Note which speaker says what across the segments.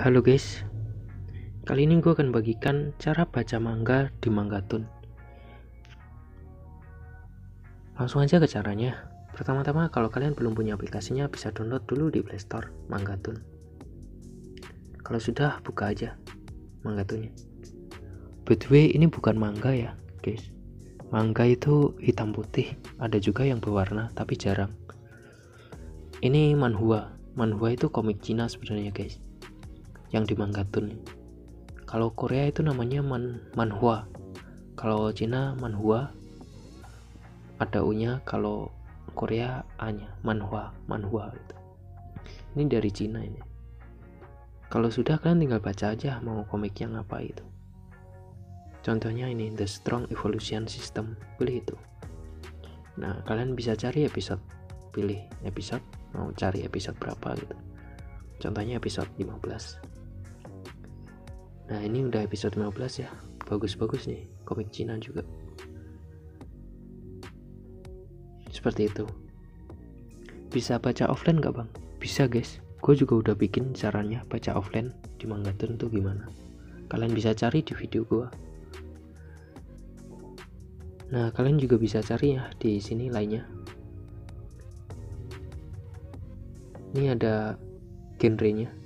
Speaker 1: Halo guys, kali ini gue akan bagikan cara baca manga di Manggatun. Langsung aja ke caranya. Pertama-tama kalau kalian belum punya aplikasinya bisa download dulu di Playstore Manggatun. Kalau sudah buka aja Manggatunnya. By the way ini bukan manga ya guys. Manga itu hitam putih, ada juga yang berwarna tapi jarang. Ini manhua. Manhua itu komik Cina sebenarnya guys yang di Manggatun kalau Korea itu namanya man manhua. Kalau Cina manhua. Ada u nya kalau Korea a nya manhua manhua gitu. ini dari Cina ini. Kalau sudah kalian tinggal baca aja mau komik yang apa itu. Contohnya ini The Strong Evolution System. Pilih itu. Nah kalian bisa cari episode. Pilih episode mau cari episode berapa gitu. Contohnya episode 15 Nah ini udah episode 15 ya. Bagus-bagus nih komik Cina juga. Seperti itu. Bisa baca offline gak bang? Bisa guys. Gue juga udah bikin caranya baca offline. Di Manggatun tuh gimana. Kalian bisa cari di video gue Nah kalian juga bisa cari ya di sini lainnya. Ini ada genrenya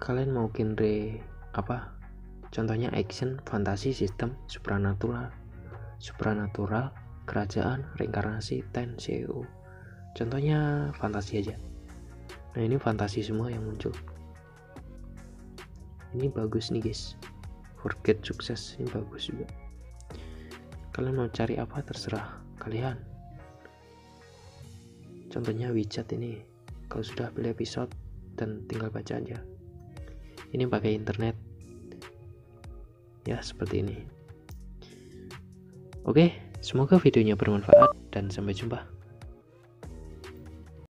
Speaker 1: kalian mau genre apa? Contohnya action fantasi sistem supranatural supranatural kerajaan reinkarnasi ten CEO contohnya fantasi aja. Nah ini fantasi semua yang muncul. Ini bagus nih guys. Forget sukses ini bagus juga. Kalian mau cari apa terserah kalian. Contohnya WeChat ini. Kalau sudah beli episode dan tinggal baca aja ini pakai internet. Ya seperti ini. Oke semoga videonya bermanfaat dan sampai jumpa